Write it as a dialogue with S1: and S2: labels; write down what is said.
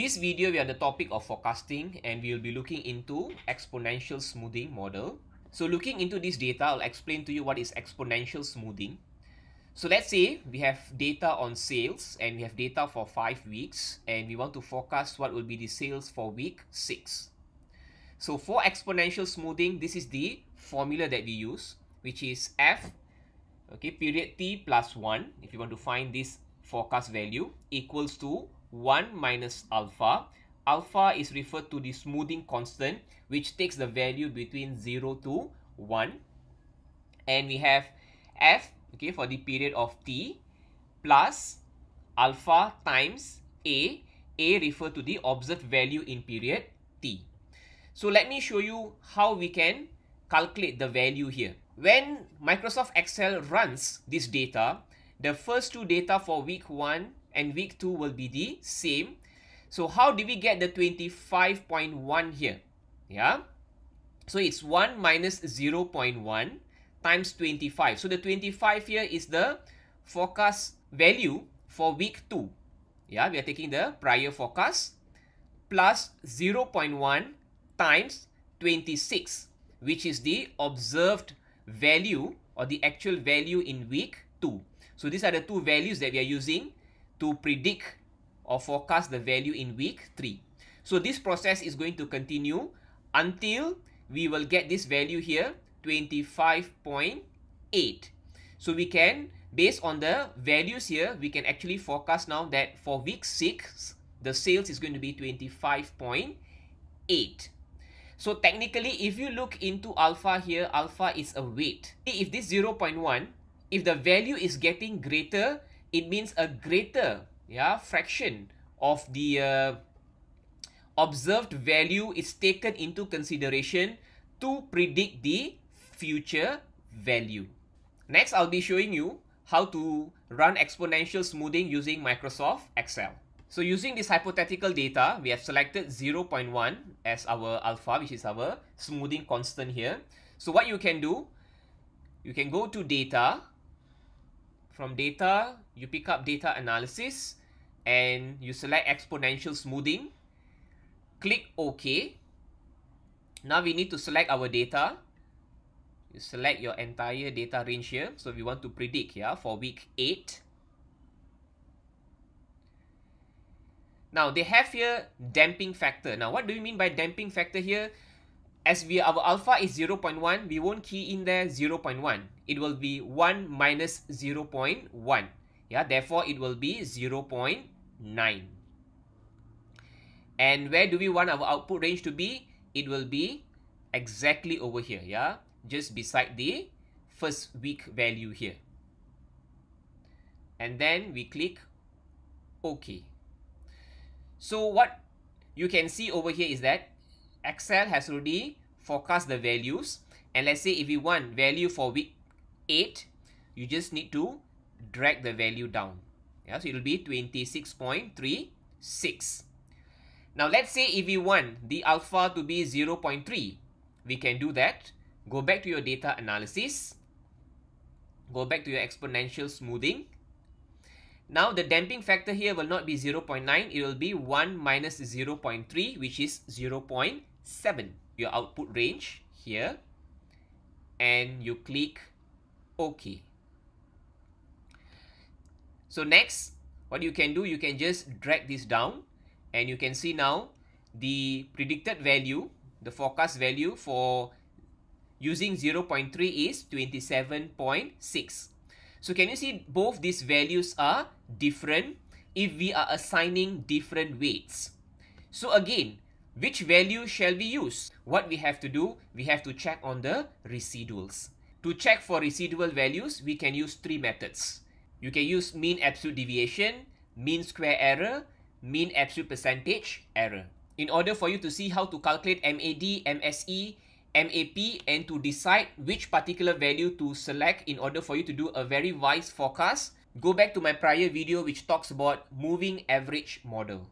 S1: This video we are the topic of forecasting and we will be looking into exponential smoothing model. So looking into this data, I'll explain to you what is exponential smoothing. So let's say we have data on sales and we have data for 5 weeks and we want to forecast what will be the sales for week 6. So for exponential smoothing, this is the formula that we use which is f okay period t plus 1 if you want to find this forecast value equals to 1 minus alpha. Alpha is referred to the smoothing constant which takes the value between 0 to 1. And we have f okay, for the period of t plus alpha times a. A refer to the observed value in period t. So let me show you how we can calculate the value here. When Microsoft Excel runs this data, the first two data for week 1 and week 2 will be the same. So how do we get the 25.1 here? Yeah. So it's 1 minus 0 0.1 times 25. So the 25 here is the forecast value for week 2. Yeah, we are taking the prior forecast plus 0 0.1 times 26, which is the observed value or the actual value in week 2. So these are the two values that we are using to predict or forecast the value in week 3. So this process is going to continue until we will get this value here 25.8. So we can, based on the values here, we can actually forecast now that for week 6, the sales is going to be 25.8. So technically, if you look into alpha here, alpha is a weight. If this 0.1, if the value is getting greater it means a greater yeah, fraction of the uh, observed value is taken into consideration to predict the future value. Next, I'll be showing you how to run exponential smoothing using Microsoft Excel. So using this hypothetical data, we have selected 0.1 as our alpha, which is our smoothing constant here. So what you can do, you can go to data, from data, you pick up data analysis and you select exponential smoothing. Click OK. Now we need to select our data. You select your entire data range here. So we want to predict yeah, for week 8. Now they have here damping factor. Now what do you mean by damping factor here? as we our alpha is 0.1 we won't key in there 0.1 it will be 1 minus 0.1 yeah therefore it will be 0.9 and where do we want our output range to be? It will be exactly over here yeah? Just beside the first week value here. And then we click ok. So what you can see over here is that Excel has already forecast the values. And let's say if we want value for week 8 you just need to drag the value down. Yeah so it will be 26.36 now let's say if we want the alpha to be 0.3 we can do that. Go back to your data analysis. Go back to your exponential smoothing. Now the damping factor here will not be 0.9 it will be 1 minus 0.3 which is 0.7 your output range here. And you click OK. So next, what you can do, you can just drag this down and you can see now the predicted value, the forecast value for using 0.3 is 27.6. So can you see both these values are different if we are assigning different weights. So again, which value shall we use? What we have to do, we have to check on the residuals. To check for residual values, we can use three methods. You can use mean absolute deviation, mean square error, mean absolute percentage error. In order for you to see how to calculate MAD, MSE, MAP and to decide which particular value to select in order for you to do a very wise forecast, go back to my prior video which talks about moving average model.